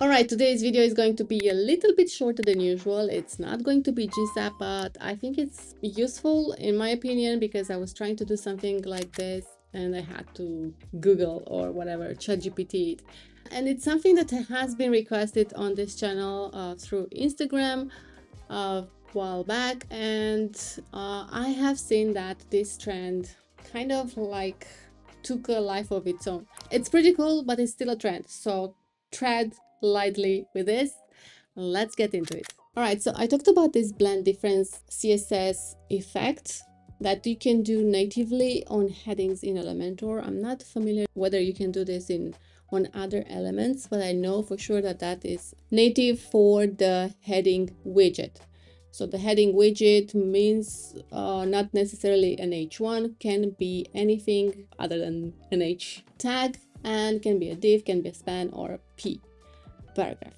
All right, today's video is going to be a little bit shorter than usual. It's not going to be GSAP, but I think it's useful in my opinion because I was trying to do something like this and I had to Google or whatever, ChatGPT. And it's something that has been requested on this channel uh, through Instagram a while back. And uh, I have seen that this trend kind of like took a life of its own. It's pretty cool, but it's still a trend. So tread lightly with this. Let's get into it. All right, so I talked about this blend difference CSS effect that you can do natively on headings in Elementor. I'm not familiar whether you can do this in on other elements, but I know for sure that that is native for the heading widget. So the heading widget means uh, not necessarily an H1, can be anything other than an H tag and can be a div, can be a span or a P paragraph.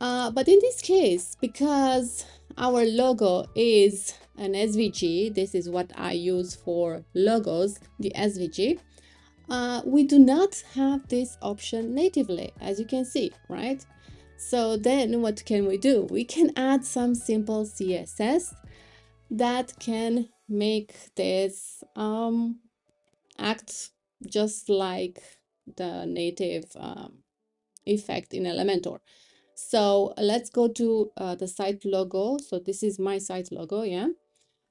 Uh, but in this case, because our logo is an SVG, this is what I use for logos, the SVG, uh, we do not have this option natively, as you can see, right? So then what can we do? We can add some simple CSS that can make this um, act just like the native um, effect in Elementor. So let's go to uh, the site logo. So this is my site logo, yeah.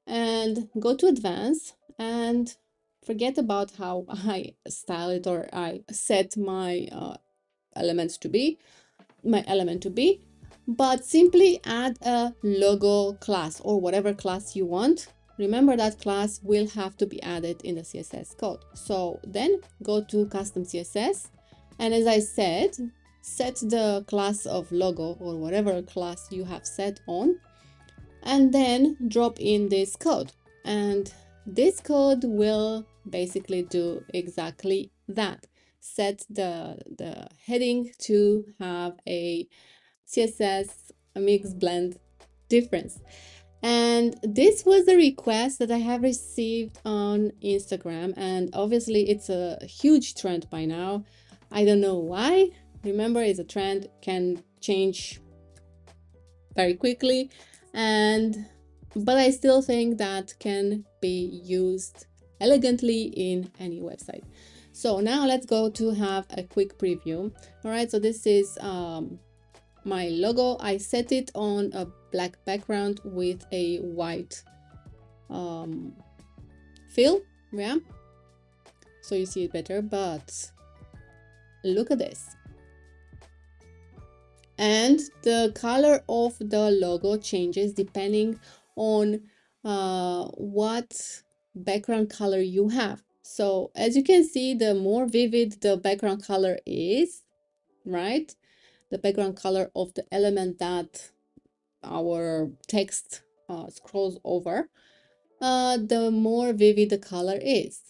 And go to advanced and forget about how I style it or I set my uh, elements to be, my element to be, but simply add a logo class or whatever class you want. Remember that class will have to be added in the CSS code. So then go to custom CSS. And as I said, set the class of logo or whatever class you have set on and then drop in this code. And this code will basically do exactly that. Set the the heading to have a css mix blend difference. And this was a request that i have received on instagram and obviously it's a huge trend by now. I don't know why remember is a trend can change very quickly and but i still think that can be used elegantly in any website. So now let's go to have a quick preview. All right so this is um, my logo. I set it on a black background with a white um, fill yeah? So you see it better but look at this and the color of the logo changes depending on uh, what background color you have. So as you can see, the more vivid the background color is, right? The background color of the element that our text uh, scrolls over, uh, the more vivid the color is.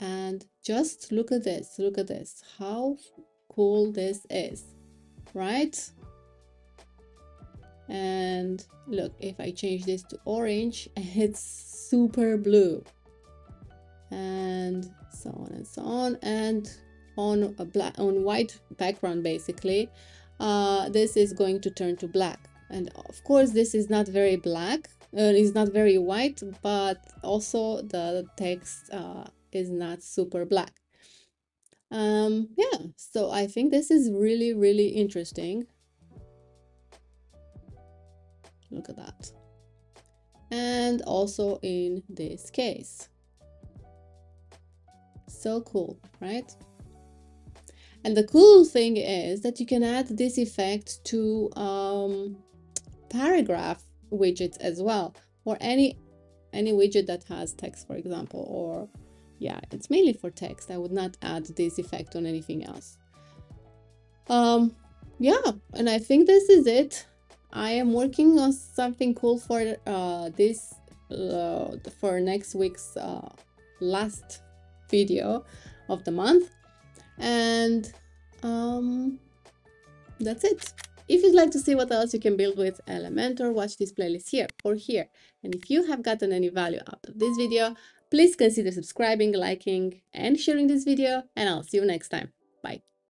And just look at this, look at this, how cool this is, right? And look if I change this to orange it's super blue. And so on and so on. And on a black on white background basically uh, this is going to turn to black. And of course this is not very black uh, it's not very white but also the text uh, is not super black. Um yeah so I think this is really really interesting Look at that. And also in this case. So cool, right? And the cool thing is that you can add this effect to um, paragraph widgets as well, or any any widget that has text, for example, or yeah, it's mainly for text. I would not add this effect on anything else. Um, yeah, and I think this is it. I am working on something cool for uh, this uh, for next week's uh, last video of the month and um, that's it. If you'd like to see what else you can build with Elementor, watch this playlist here or here. And if you have gotten any value out of this video, please consider subscribing, liking, and sharing this video, and I'll see you next time. Bye.